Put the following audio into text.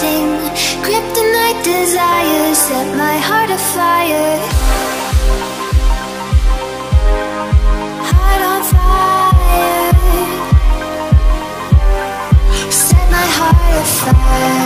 hesitating Kryptonite desires set my heart afire. Heart on fire. Set my heart afire